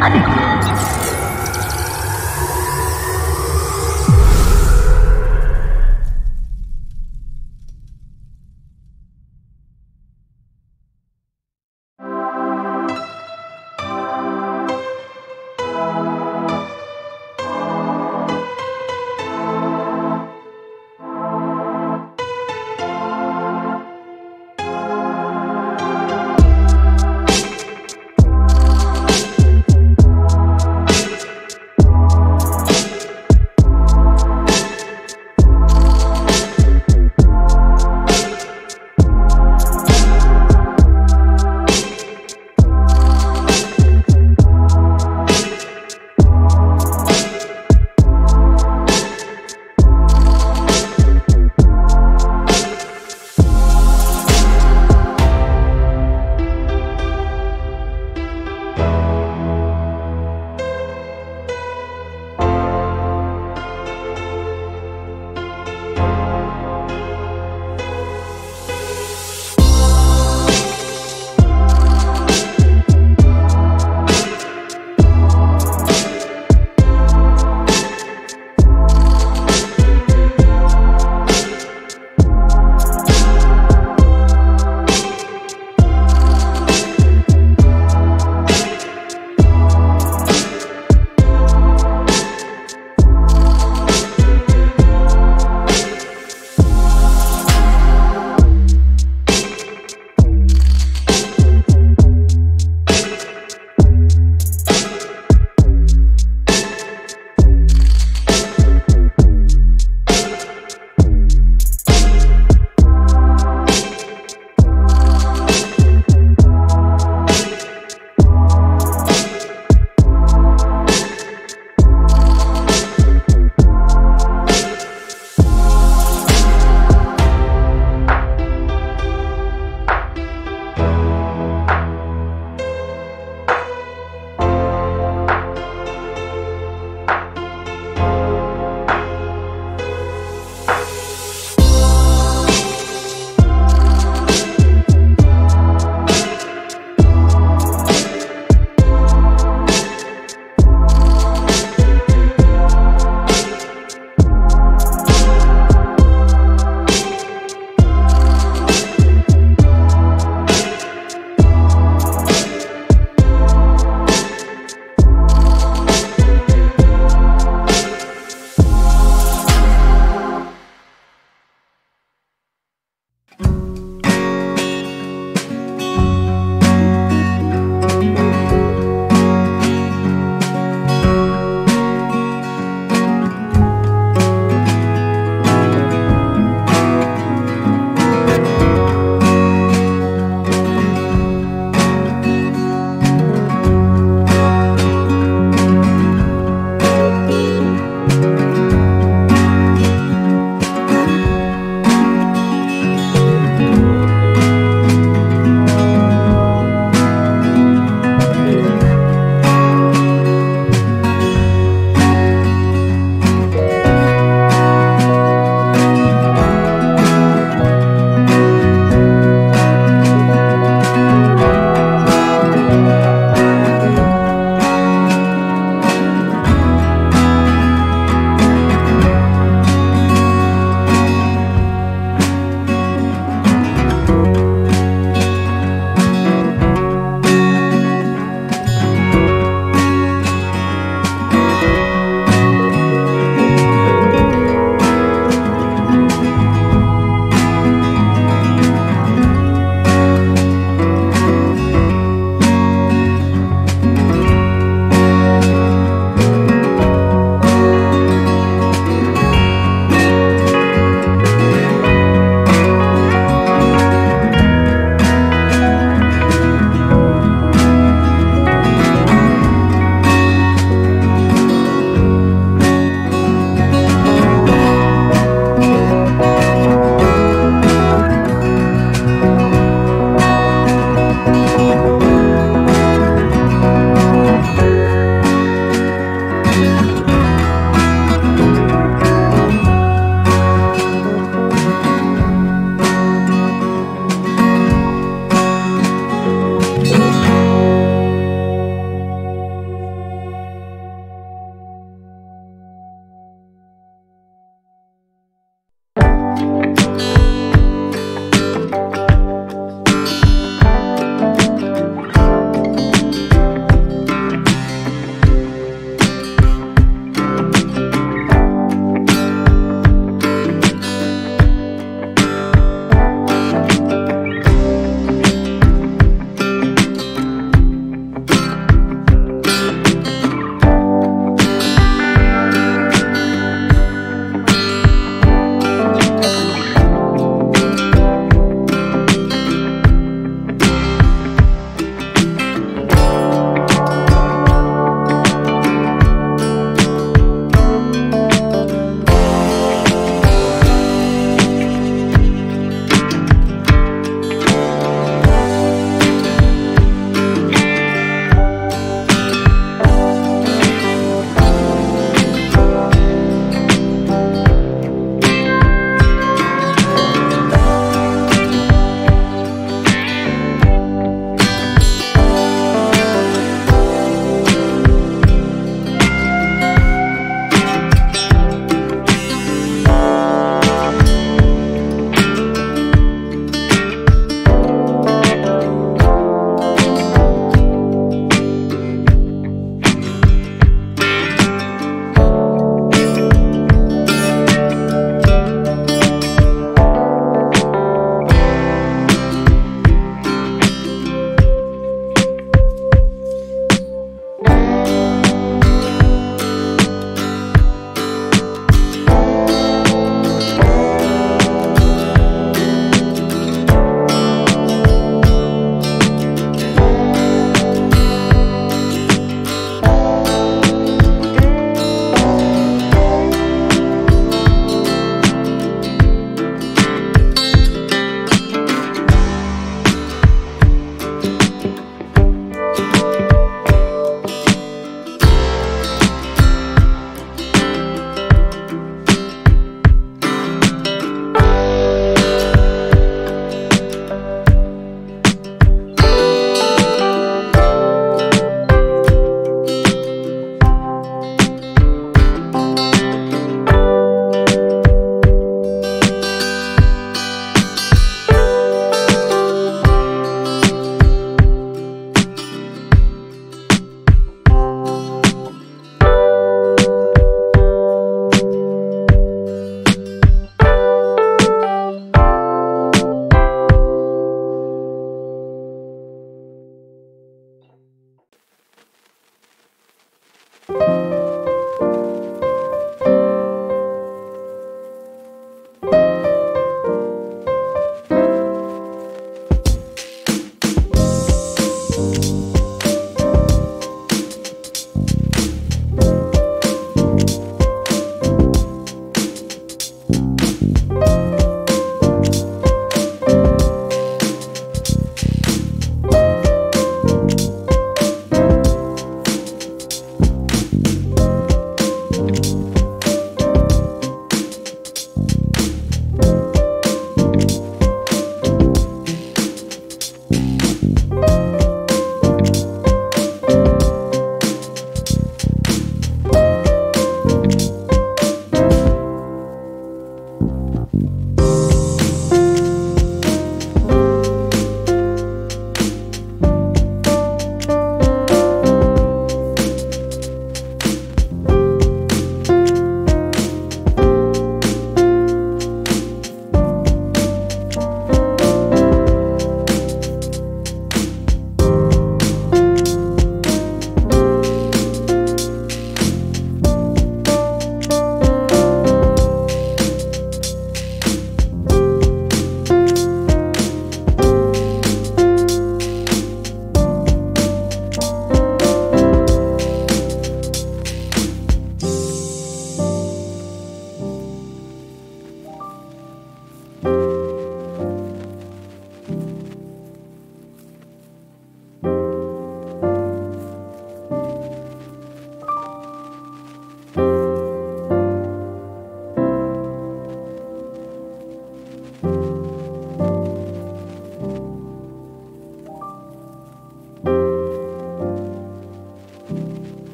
அடிக்கும்